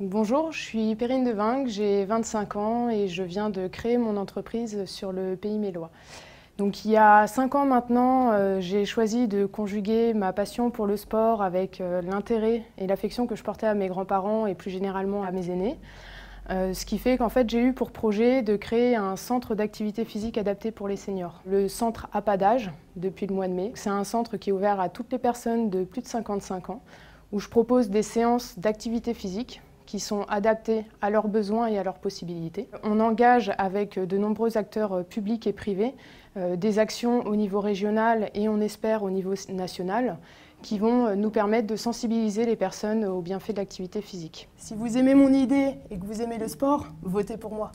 Bonjour, je suis Perrine Devingue, j'ai 25 ans et je viens de créer mon entreprise sur le pays mélois. Donc il y a 5 ans maintenant, euh, j'ai choisi de conjuguer ma passion pour le sport avec euh, l'intérêt et l'affection que je portais à mes grands-parents et plus généralement à mes aînés. Euh, ce qui fait qu'en fait j'ai eu pour projet de créer un centre d'activité physique adapté pour les seniors. Le centre Apadage depuis le mois de mai. C'est un centre qui est ouvert à toutes les personnes de plus de 55 ans où je propose des séances d'activité physique qui sont adaptées à leurs besoins et à leurs possibilités. On engage avec de nombreux acteurs publics et privés euh, des actions au niveau régional et on espère au niveau national qui vont nous permettre de sensibiliser les personnes aux bienfaits de l'activité physique. Si vous aimez mon idée et que vous aimez le sport, votez pour moi.